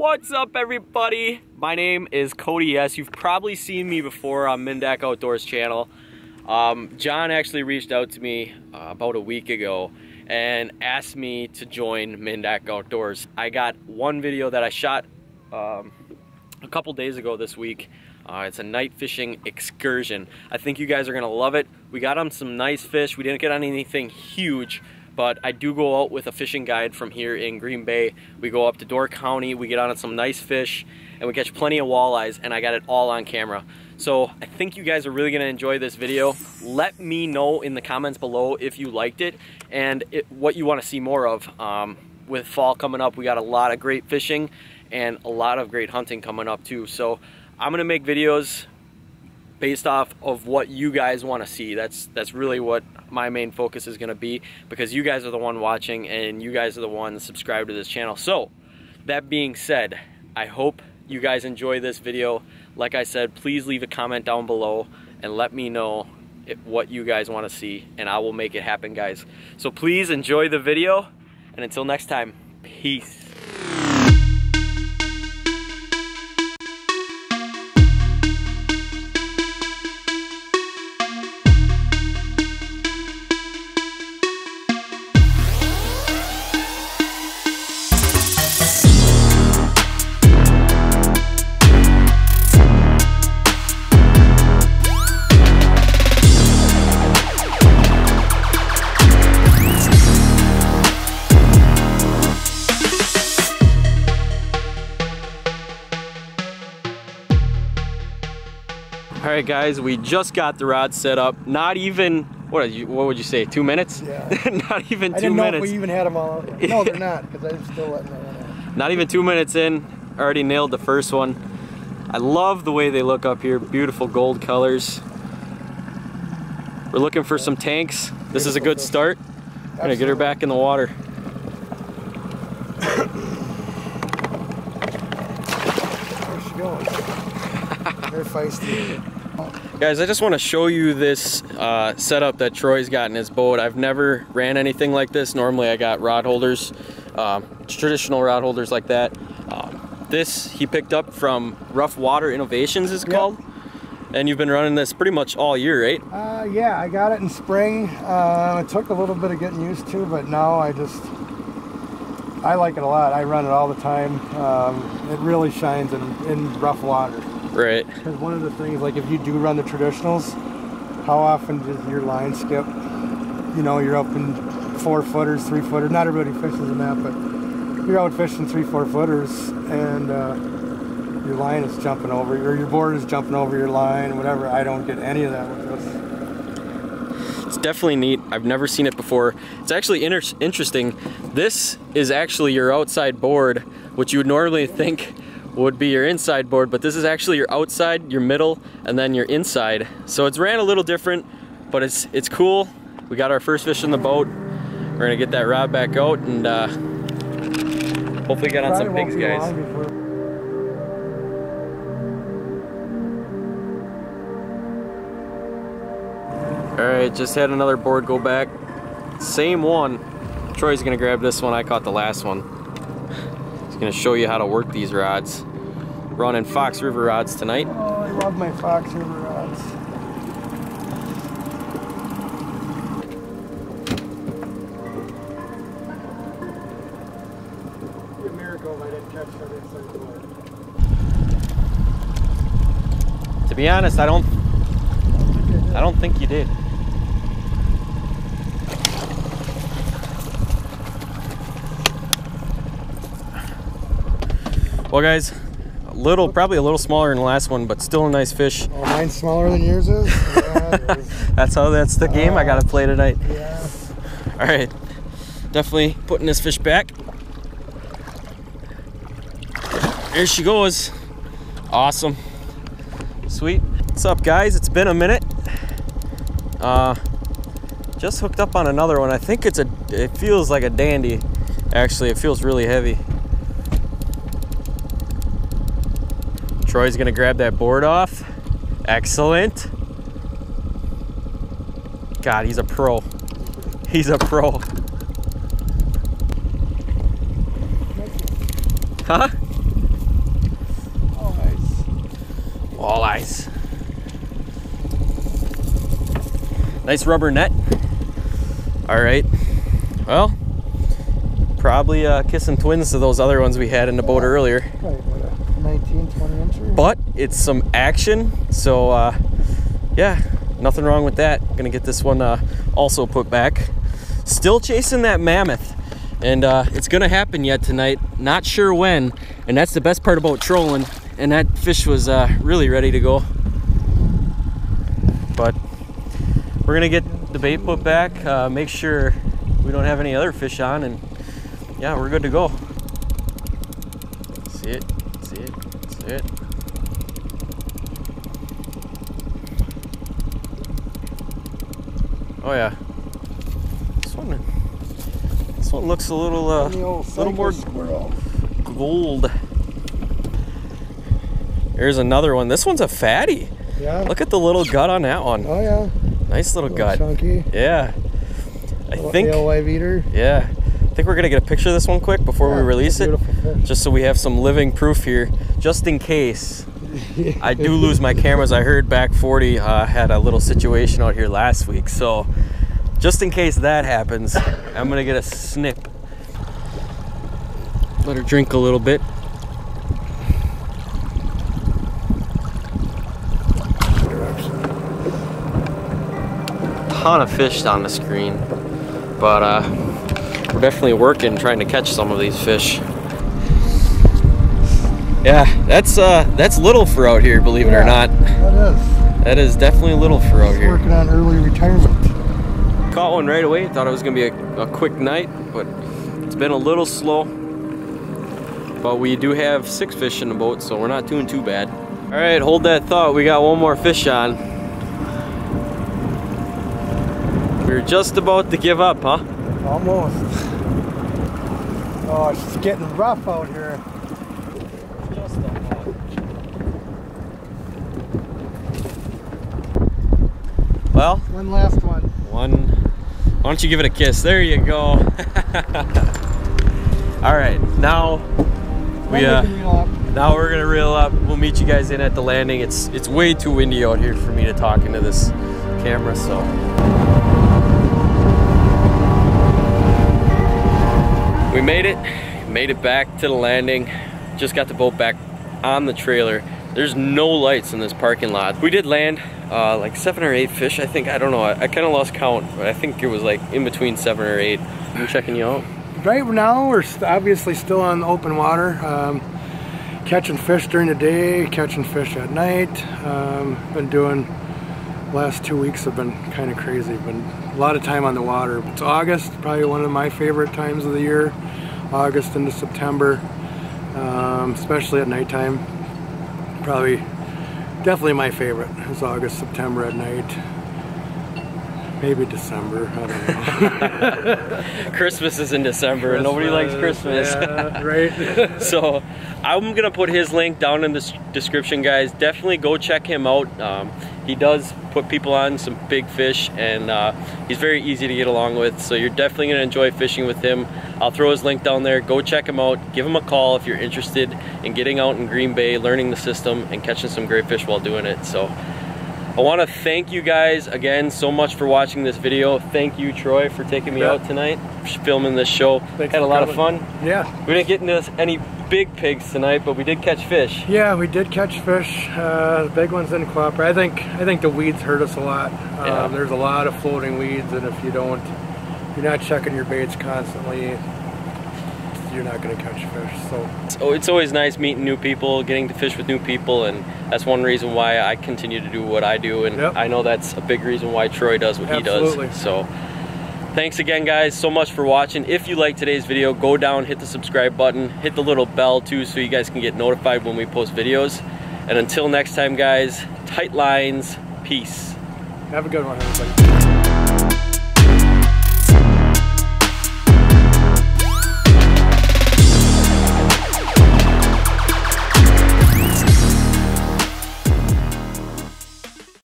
What's up everybody? My name is Cody S. You've probably seen me before on MinnDak Outdoors channel. Um, John actually reached out to me uh, about a week ago and asked me to join MinnDak Outdoors. I got one video that I shot um, a couple days ago this week. Uh, it's a night fishing excursion. I think you guys are gonna love it. We got on some nice fish. We didn't get on anything huge, but I do go out with a fishing guide from here in Green Bay. We go up to Door County, we get on some nice fish, and we catch plenty of walleyes, and I got it all on camera. So I think you guys are really gonna enjoy this video. Let me know in the comments below if you liked it and it, what you wanna see more of. Um, with fall coming up, we got a lot of great fishing and a lot of great hunting coming up too. So I'm gonna make videos based off of what you guys want to see. That's that's really what my main focus is going to be because you guys are the one watching and you guys are the one subscribed to this channel. So that being said, I hope you guys enjoy this video. Like I said, please leave a comment down below and let me know what you guys want to see and I will make it happen guys. So please enjoy the video and until next time, peace. All right, guys, we just got the rod set up. Not even, what, you, what would you say, two minutes? Yeah. not even two minutes. I didn't know if we even had them all out there. No, they're not, because I'm still letting them run Not even two minutes in, already nailed the first one. I love the way they look up here, beautiful gold colors. We're looking for some tanks. This is a good start. We're gonna get her back in the water. There she goes. They're feisty. Guys, I just want to show you this uh, setup that Troy's got in his boat. I've never ran anything like this. Normally I got rod holders, um, traditional rod holders like that. Um, this he picked up from Rough Water Innovations is Yep. called. And you've been running this pretty much all year, right? Uh, yeah, I got it in spring. Uh, it took a little bit of getting used to, but now I just, I like it a lot. I run it all the time. Um, it really shines in, in rough water. Right. Because one of the things, like if you do run the traditionals, how often does your line skip? You know, you're up in four footers, three footers. Not everybody fishes in that, but you're out fishing three, four footers, and uh, your line is jumping over, or your board is jumping over your line, whatever. I don't get any of that with this. It's definitely neat. I've never seen it before. It's actually inter interesting. This is actually your outside board, which you would normally think would be your inside board, but this is actually your outside, your middle, and then your inside. So it's ran a little different, but it's it's cool. We got our first fish in the boat. We're gonna get that rod back out and uh, hopefully get on some pigs, guys. All right, just had another board go back. Same one. Troy's gonna grab this one. I caught the last one. Gonna show you how to work these rods. Running Fox River rods tonight. Oh, I love my Fox River rods. Be a miracle if I didn't catch that inside the water. To be honest, I don't, I don't think you did. Well, guys, a little, probably a little smaller than the last one, but still a nice fish. Oh, mine's smaller than yours is? Yeah, it is. That's how. That's the game I gotta play tonight. yeah. All right, definitely putting this fish back. There she goes. Awesome. Sweet. What's up, guys? It's been a minute. Uh, just hooked up on another one. I think it's a. It feels like a dandy. Actually, it feels really heavy. Troy's gonna grab that board off. Excellent. God, he's a pro. He's a pro. Huh? walleyes. Nice rubber net. All right. Well, probably uh, kissing twins to those other ones we had in the boat earlier. Right, what a 19, 20 incher. But it's some action, so uh, yeah, nothing wrong with that. Gonna get this one uh, also put back. Still chasing that mammoth, and uh, it's gonna happen yet tonight. Not sure when, and that's the best part about trolling. And that fish was uh, really ready to go. But we're gonna get the bait put back, uh, make sure we don't have any other fish on, and yeah, we're good to go. See it, it. Oh yeah. This one, this one looks a little, uh, little more squirrel. gold. There's another one. This one's a fatty. Yeah. Look at the little gut on that one. Oh yeah. Nice little Little gut. Chunky. Yeah. I Little think. alewife eater. Yeah. I think we're gonna get a picture of this one quick before we release it, fish. just so we have some living proof here, just in case I do lose my cameras. I heard Back 40 uh, had a little situation out here last week, so just in case that happens, I'm gonna get a snip. Let her drink a little bit. Ton of fish on the screen, but uh, we're definitely working trying to catch some of these fish. Yeah, that's uh, that's little for out here, believe it or not. That is. That is definitely little for out He's here. working on early retirement. Caught one right away. Thought it was gonna be a, a quick night, but it's been a little slow. But we do have six fish in the boat, so we're not doing too bad. All right, hold that thought. We got one more fish on. We are just about to give up, huh? Almost. Oh, it's getting rough out here. Well, One last one. One. Why don't you give it a kiss? There you go. All right, now we uh, can reel up. now we're gonna reel up. We'll meet you guys in at the landing. It's it's way too windy out here for me to talk into this camera, so. We made it, made it back to the landing. Just got the boat back on the trailer. There's no lights in this parking lot. We did land uh, like seven or eight fish, I think. I don't know. I, I kind of lost count, but I think it was like in between seven or eight. I'm checking you out. Right now, we're obviously still on open water. Um, catching fish during the day, catching fish at night. Um, been doing last two weeks have been kind of crazy. Been a lot of time on the water. It's August, probably one of my favorite times of the year. August into September, um, especially at nighttime. Probably, definitely my favorite is August, September at night. Maybe December. I don't know. Christmas is in December and nobody likes Christmas. Yeah, right. so I'm gonna put his link down in the description, guys. Definitely go check him out. Um, he does put people on some big fish, and uh, he's very easy to get along with. So you're definitely gonna enjoy fishing with him. I'll throw his link down there. Go check him out. Give him a call if you're interested in getting out in Green Bay, learning the system, and catching some great fish while doing it. So. I want to thank you guys again so much for watching this video. Thank you, Troy, for taking me Yeah. out tonight, filming this show. Thanks Had a lot of fun. yeah. We didn't get into any big pigs tonight, but we did catch fish. Yeah, we did catch fish. Uh, the big ones didn't cooperate. I think I think the weeds hurt us a lot. Um, Yeah. There's a lot of floating weeds, and if you don't, if you're not checking your baits constantly, you're not going to catch fish. So So it's always nice meeting new people, getting to fish with new people, and that's one reason why I continue to do what I do. And Yep. I know that's a big reason why Troy does what Absolutely. he does. So thanks again, guys, so much for watching. If you like today's video, go down, hit the subscribe button, hit the little bell too, so you guys can get notified when we post videos. And until next time, guys, tight lines, peace. have a good one, everybody.